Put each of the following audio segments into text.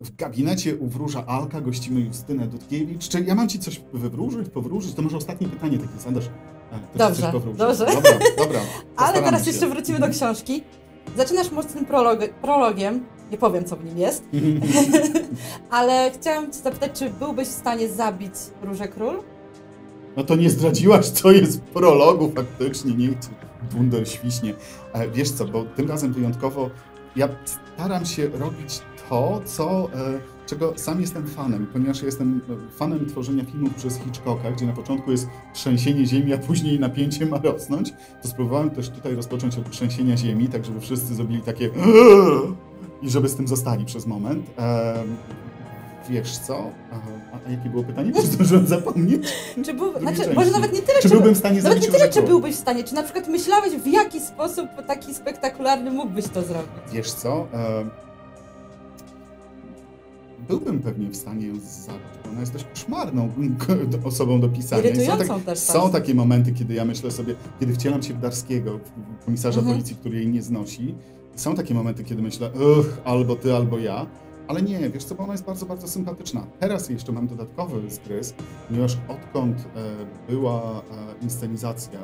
w gabinecie u wróża Alka gościmy Justynę Dudkiewicz. Czy ja mam ci coś wywróżyć, powróżyć? To może ostatnie pytanie takie zadasz. E, Dobrze, dobrze. Dobra, dobra. Ale teraz się. jeszcze wrócimy do książki. Zaczynasz mocnym prolog prologiem. Nie powiem, co w nim jest, ale chciałam Cię zapytać, czy byłbyś w stanie zabić Różę Król? No to nie zdradziłaś, co jest w prologu faktycznie, nie bunder świśnie. E, wiesz co, bo tym razem wyjątkowo ja staram się robić to, co, e, czego sam jestem fanem, ponieważ jestem e, fanem tworzenia filmów przez Hitchcocka, gdzie na początku jest trzęsienie ziemi, a później napięcie ma rosnąć, to spróbowałem też tutaj rozpocząć od trzęsienia ziemi, tak żeby wszyscy zrobili takie i żeby z tym zostali przez moment. Wiesz co? A, a jakie było pytanie? Bo zdążyłem zapomnieć. Czy był, znaczy, części. może nawet nie tyle, Czy byłbym w stanie nawet nie tyle, czy byłbyś w stanie, czy na przykład myślałeś, w jaki sposób taki spektakularny mógłbyś to zrobić? Wiesz co? E, byłbym pewnie w stanie ją zabić, ona jest dość koszmarną osobą do pisania. Są, Irytującą też są takie momenty, kiedy ja myślę sobie, kiedy wcielam się w Darskiego, komisarza Mhm. policji, który jej nie znosi. Są takie momenty, kiedy myślę, albo ty, albo ja. Ale nie, wiesz co, bo ona jest bardzo, bardzo sympatyczna. Teraz jeszcze mam dodatkowy zgryz, ponieważ odkąd e, była e, inscenizacja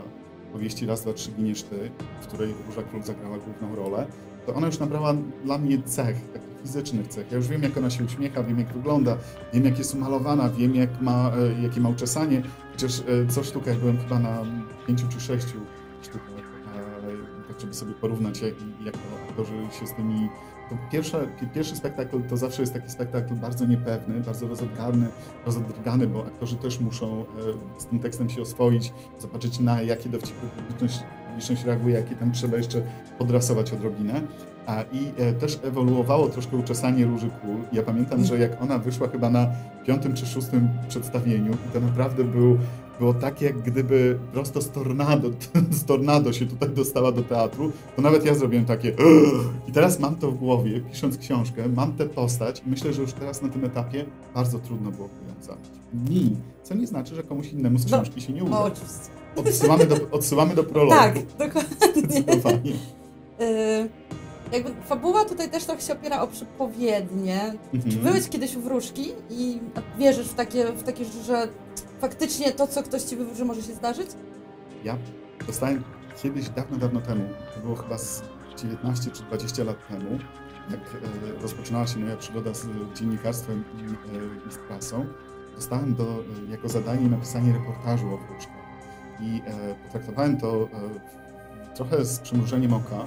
powieści Raz, dwa, trzy giniesz ty, w której Róża Król zagrała główną rolę, to ona już nabrała dla mnie cech, takich fizycznych cech. Ja już wiem, jak ona się uśmiecha, wiem, jak wygląda, wiem, jak jest umalowana, wiem, jak ma, e, jakie ma uczesanie. Chociaż co sztukę, ja byłem chyba na pięciu czy sześciu sztukach, tak żeby sobie porównać, jak, jak to aktorzy się z tymi... To pierwsza, pi- pierwszy spektakl to zawsze jest taki spektakl bardzo niepewny, bardzo rozodgarny, rozodrgany, bo aktorzy też muszą e, z tym tekstem się oswoić, zobaczyć na jakie dowcipy publiczność, publiczność reaguje, jakie tam trzeba jeszcze podrasować odrobinę. A, I e, też ewoluowało troszkę uczesanie Róży Król. Ja pamiętam, że jak ona wyszła chyba na piątym czy szóstym przedstawieniu i to naprawdę był, było tak, jak gdyby prosto z tornado, z tornado się tutaj dostała do teatru, to nawet ja zrobiłem takie i teraz mam to w głowie, pisząc książkę, mam tę postać i myślę, że już teraz na tym etapie bardzo trudno byłoby ją zabić. Mi, co nie znaczy, że komuś innemu z No, książki się nie uda. O, oczywiście. Odsyłamy do, odsyłamy do prologu. Tak, dokładnie. Zdecydowanie. Y, jakby fabuła tutaj też trochę się opiera o przypowiednie. Czy Mhm. byłeś kiedyś u wróżki i wierzysz w takie, w takie rzeczy, że faktycznie to, co ktoś ci wywróży, może się zdarzyć? Ja dostałem kiedyś, dawno, dawno temu, to było chyba z 19 czy 20 lat temu, jak e, rozpoczynała się moja przygoda z dziennikarstwem i, e, z prasą, dostałem do, e, jako zadanie napisanie reportażu o wróżkach. I e, potraktowałem to e, trochę z przymrużeniem oka.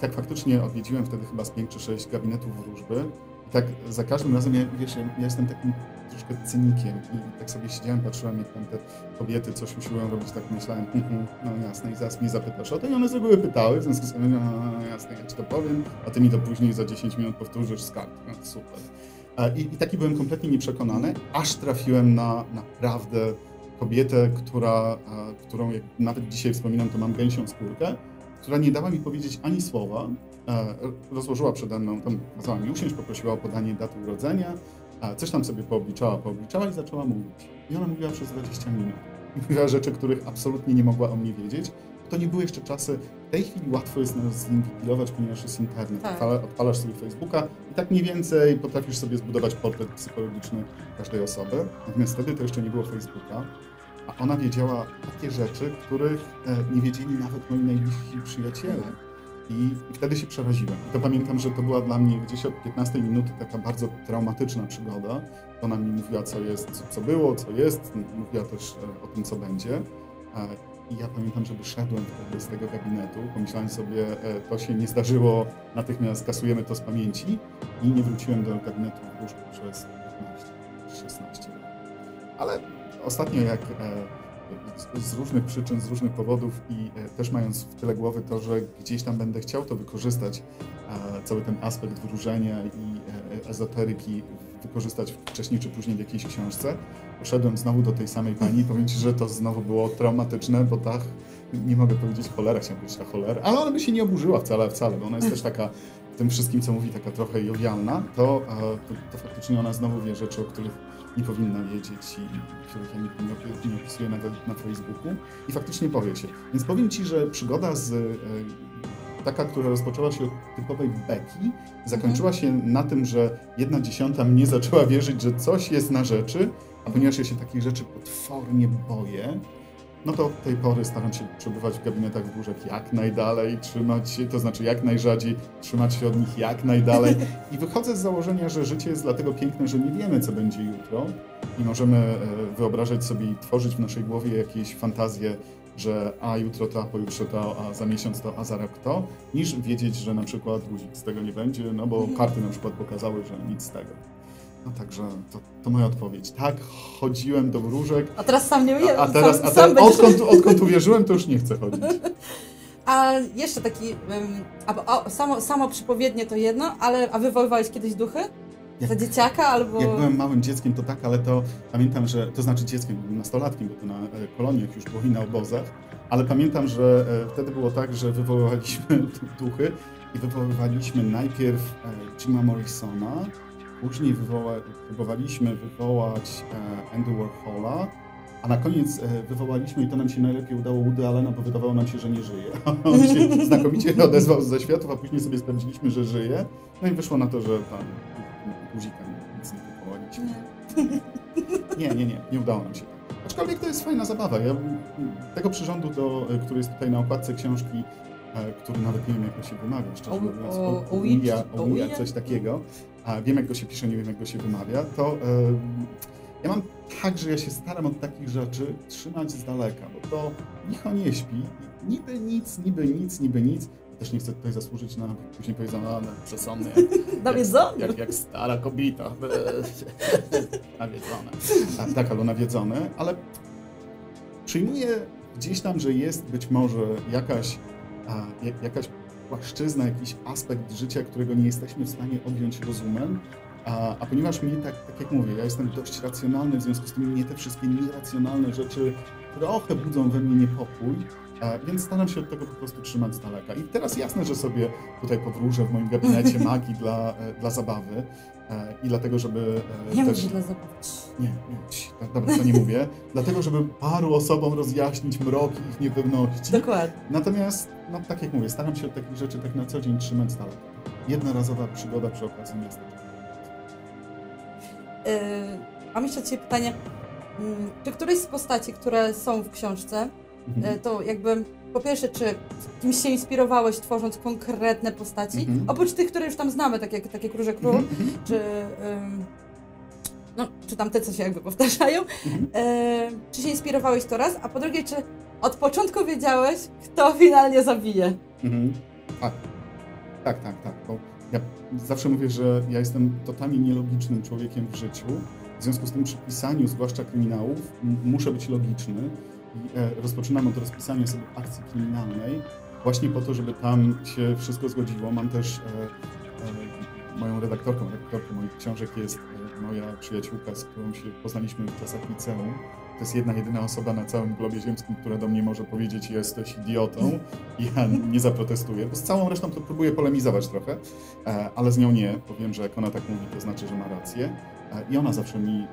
Tak faktycznie odwiedziłem wtedy chyba z 5 czy 6 gabinetów wróżby. I tak za każdym razem, ja, wiesz, ja, jestem takim troszkę cynikiem i tak sobie siedziałem, patrzyłem jak tam te kobiety coś usiłują robić, tak myślałem, mhm, no jasne, i zaraz mnie zapytasz o to i one z reguły pytały, w związku z tym, no jasne, ja ci to powiem, a ty mi to później za 10 minut powtórzysz z kart. No, super. I, I taki byłem kompletnie nieprzekonany, aż trafiłem na naprawdę kobietę, która, którą jak nawet dzisiaj wspominam, to mam gęsią skórkę, która nie dała mi powiedzieć ani słowa, e, rozłożyła przede mną, tam kazała mi usiąść, poprosiła o podanie daty urodzenia, coś tam sobie poobliczała, poobliczała i zaczęła mówić. I ona mówiła przez 20 minut. Mówiła rzeczy, których absolutnie nie mogła o mnie wiedzieć. To nie były jeszcze czasy. W tej chwili łatwo jest nas zinwigilować, ponieważ jest internet. Tak. Odpala- Odpalasz sobie Facebooka i tak mniej więcej potrafisz sobie zbudować portret psychologiczny każdej osoby. Natomiast wtedy to jeszcze nie było Facebooka. A ona wiedziała takie rzeczy, których e, nie wiedzieli nawet moi najbliżsi przyjaciele. I, wtedy się przeraziłem. I to pamiętam, że to była dla mnie gdzieś od 15 minuty taka bardzo traumatyczna przygoda. Ona mi mówiła, co jest, co, było, co jest, mówiła też e, o tym, co będzie. E, I ja pamiętam, że wyszedłem z tego gabinetu. Pomyślałem sobie, to się nie zdarzyło, natychmiast kasujemy to z pamięci. I nie wróciłem do gabinetu łóżku przez 15-16 lat. Ale ostatnio jak e, z- różnych przyczyn, z różnych powodów i e, też mając w tyle głowy to, że gdzieś tam będę chciał to wykorzystać, cały ten aspekt wróżenia i e, ezoteryki wykorzystać wcześniej czy później w jakiejś książce, poszedłem znowu do tej samej pani. I powiem Ci, że to znowu było traumatyczne, bo ta, nie mogę powiedzieć cholera, chciałem powiedzieć ta cholera, ale ona by się nie oburzyła wcale, wcale, bo ona jest też taka tym wszystkim, co mówi, taka trochę jowialna, to, e, to, to faktycznie ona znowu wie rzeczy, o których nie powinna wiedzieć i których ja nie, nie opisuję nawet na Facebooku i faktycznie powie się. Więc powiem Ci, że przygoda z e, taka, która rozpoczęła się od typowej beki, zakończyła się na tym, że jedna dziesiąta mnie zaczęła wierzyć, że coś jest na rzeczy, a ponieważ ja się takich rzeczy potwornie boję, no to od tej pory staram się przebywać w gabinetach wróżek jak najdalej, trzymać się, to znaczy jak najrzadziej, trzymać się od nich jak najdalej. I wychodzę z założenia, że życie jest dlatego piękne, że nie wiemy, co będzie jutro i możemy e, wyobrażać sobie i tworzyć w naszej głowie jakieś fantazje, że a jutro to, a pojutrze to, a za miesiąc to, a za rok to, niż wiedzieć, że na przykład guzik z tego nie będzie, no bo Mhm. karty na przykład pokazały, że nic z tego. No także to, to moja odpowiedź. Tak, chodziłem do wróżek, A teraz sam nie a, wiem. a teraz, sam, a teraz odkąd, odkąd uwierzyłem, to już nie chcę chodzić. A jeszcze taki, a, a, samo, samo przypowiednie to jedno, ale a wywoływałeś kiedyś duchy? Jak- Za dzieciaka albo... Jak byłem małym dzieckiem, to tak, ale to pamiętam, że to znaczy dzieckiem, nastolatkiem, bo to na e, koloniach już było i na obozach, ale pamiętam, że e, wtedy było tak, że wywoływaliśmy duchy i wywoływaliśmy najpierw e, Jima Morrisona, później wywoła, próbowaliśmy wywołać e, Andy Warhola, a na koniec e, wywołaliśmy, i to nam się najlepiej udało, Woody Allena, bo wydawało nam się, że nie żyje. On się znakomicie odezwał ze światów, a później sobie sprawdziliśmy, że żyje. No i wyszło na to, że tam guzika nic nie wywołaliśmy. Nie, nie, nie, nie udało nam się. Aczkolwiek to jest fajna zabawa. Ja tego przyrządu, do, który jest tutaj na okładce książki, e, który nawet nie wiem, jak go się wymawia, szczerze O- mówiąc. Ouija? coś takiego. A wiem, jak go się pisze, nie wiem, jak go się wymawia. To ja mam tak, że ja się staram od takich rzeczy trzymać z daleka, bo to licho nie śpi. Niby nic, niby nic, niby nic. Też nie chcę tutaj zasłużyć na, później powiedzą, a no, przesądny, jak, Nawiedzony. jak, jak stara kobieta. nawiedzone. Tak, tak, albo nawiedzone, ale przyjmuję gdzieś tam, że jest być może jakaś, a, ja- jakaś płaszczyzna, jakiś aspekt życia, którego nie jesteśmy w stanie objąć rozumem, a, a ponieważ mnie, tak, tak jak mówię, ja jestem dość racjonalny, w związku z tym mnie te wszystkie nieracjonalne rzeczy trochę budzą we mnie niepokój, więc staram się od tego po prostu trzymać z daleka. I teraz jasne, że sobie tutaj powróżę w moim gabinecie magii dla, e, dla zabawy e, i dlatego, żeby e, Nie też... dla zabawy. Nie, nie, tak, dobra, to nie mówię. Dlatego, żeby paru osobom rozjaśnić mroki ich niepewności. Dokładnie. Natomiast, no tak jak mówię, staram się od takich rzeczy tak na co dzień trzymać z daleka. Jednorazowa przygoda przy okazji miasteczka. Yy, mam jeszcze Ciebie pytanie. Mm, Czy któreś z postaci, które są w książce, Mhm. yy, to jakby po pierwsze, czy kimś się inspirowałeś tworząc konkretne postaci, Mhm. oprócz tych, które już tam znamy, tak jak, tak jak Róże Król, Mhm, mhm, czy, ym, no, czy tam te, co się jakby powtarzają, mhm. Yy, czy się inspirowałeś to raz, a po drugie, czy od początku wiedziałeś, kto finalnie zabije? Tak. Tak, tak, tak. Bo ja zawsze mówię, że ja jestem totalnie nielogicznym człowiekiem w życiu. W związku z tym przy pisaniu, zwłaszcza kryminałów, muszę być logiczny. I e, rozpoczynam od rozpisania sobie akcji kryminalnej, właśnie po to, żeby tam się wszystko zgodziło. Mam też e, e, moją redaktorką, redaktorką moich książek jest moja przyjaciółka, z którą się poznaliśmy w czasach liceum. To jest jedna, jedyna osoba na całym globie ziemskim, która do mnie może powiedzieć, jesteś idiotą. Ja nie zaprotestuję, bo z całą resztą to próbuję polemizować trochę, ale z nią nie, bo wiem, że jak ona tak mówi, to znaczy, że ma rację. I ona zawsze mi, e,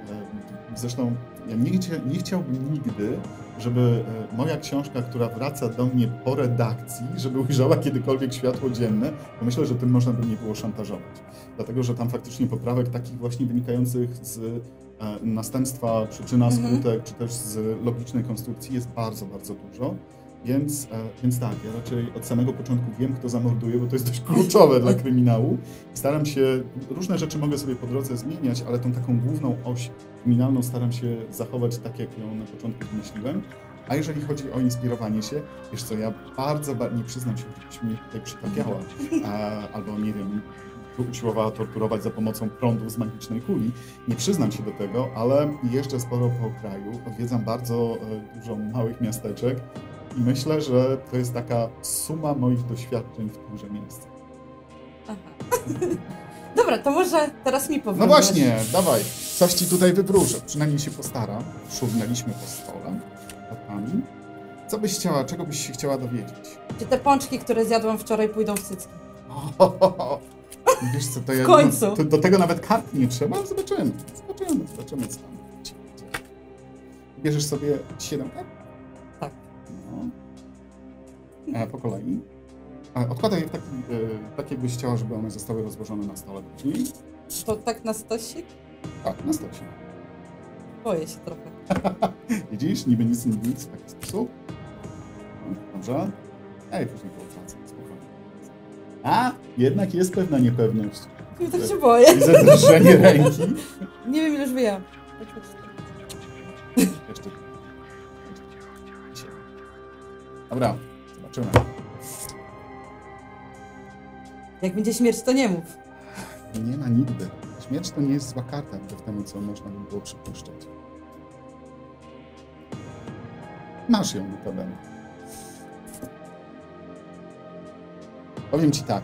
zresztą ja nie, nie chciałbym nigdy, żeby e, moja książka, która wraca do mnie po redakcji, żeby ujrzała kiedykolwiek światło dzienne, bo myślę, że tym można by mnie było szantażować. Dlatego, że tam faktycznie poprawek takich właśnie wynikających z e, następstwa, przyczyna, Mhm. skutek, czy też z logicznej konstrukcji jest bardzo, bardzo dużo. Więc, e, więc tak, ja raczej od samego początku wiem, kto zamorduje, bo to jest dość kluczowe dla kryminału. Staram się, różne rzeczy mogę sobie po drodze zmieniać, ale tą taką główną oś kryminalną staram się zachować tak, jak ją na początku wymyśliłem. A jeżeli chodzi o inspirowanie się, wiesz co, ja bardzo, ba- nie przyznam się, żebyś mnie tutaj przytapiała, albo nie wiem, usiłowała torturować za pomocą prądu z magicznej kuli. Nie przyznam się do tego, ale jeżdżę sporo po kraju, odwiedzam bardzo e, dużo małych miasteczek i myślę, że to jest taka suma moich doświadczeń w tychże miejscach. Aha. Dobra, to może teraz mi powiesz. No właśnie, dawaj, coś ci tutaj wypróżę, przynajmniej się postaram. Szurnęliśmy po stole, latami. Co byś chciała, czego byś się chciała dowiedzieć? Czy te pączki, które zjadłam wczoraj, pójdą w cycki? Wiesz co, to ja... W końcu. No, to, do tego nawet kart nie trzeba, zobaczymy. Zobaczymy, zobaczymy co tam. Bierzesz sobie 7 kart? Tak. No. Po kolei? Odkładaj je w taki, e, tak, jakbyś chciała, żeby one zostały rozłożone na stole później. To tak na stosik? Tak, na stosie. Boję się trochę. Widzisz? Niby nic, niby nic w taki sposób. No, Dobrze. Ej, później po pracy, spokojnie. A, jednak jest pewna niepewność. Ja tak się boję. Widzę drżenie ręki. Nie wiem, ileż wyjęłam. Jeszcze. Jeszcze. Dobra, zobaczymy. Jak będzie śmierć, to nie mów. Nie ma nigdy. Śmierć to nie jest zła karta wbrew temu, co można by było przypuszczać. Masz ją notabene. Powiem ci tak.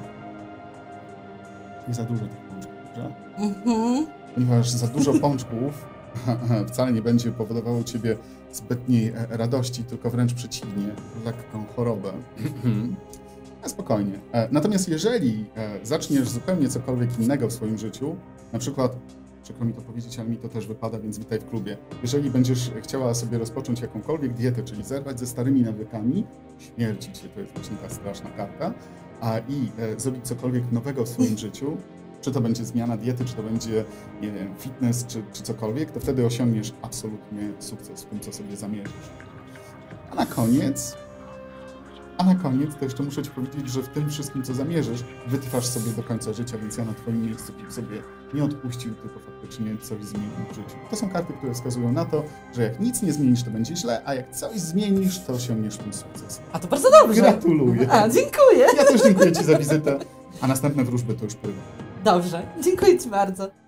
Nie za dużo tych pączków, dobrze? Mhm. Ponieważ za dużo pączków wcale nie będzie powodowało u ciebie zbytniej e, radości, tylko wręcz przeciwnie, lekką chorobę. A spokojnie. E, Natomiast jeżeli e, zaczniesz zupełnie cokolwiek innego w swoim życiu, na przykład, przykro mi to powiedzieć, ale mi to też wypada, więc witaj w klubie. Jeżeli będziesz chciała sobie rozpocząć jakąkolwiek dietę, czyli zerwać ze starymi nawykami, śmierci cię, to jest właśnie ta straszna karta, a i e, zrobić cokolwiek nowego w swoim życiu, czy to będzie zmiana diety, czy to będzie nie wiem, fitness, czy, czy cokolwiek, to wtedy osiągniesz absolutnie sukces w tym, co sobie zamierzysz. A na koniec, a na koniec to jeszcze muszę Ci powiedzieć, że w tym wszystkim, co zamierzysz, wytrwasz sobie do końca życia, więc ja na Twoim miejscu bym sobie nie odpuścił, tylko faktycznie coś zmienił w życiu. To są karty, które wskazują na to, że jak nic nie zmienisz, to będzie źle, a jak coś zmienisz, to osiągniesz tym sukces. A to bardzo dobrze. Gratuluję. A, dziękuję. Ja też dziękuję Ci za wizytę, a następne wróżby to już prywatne. Dobrze. Dziękuję Ci bardzo.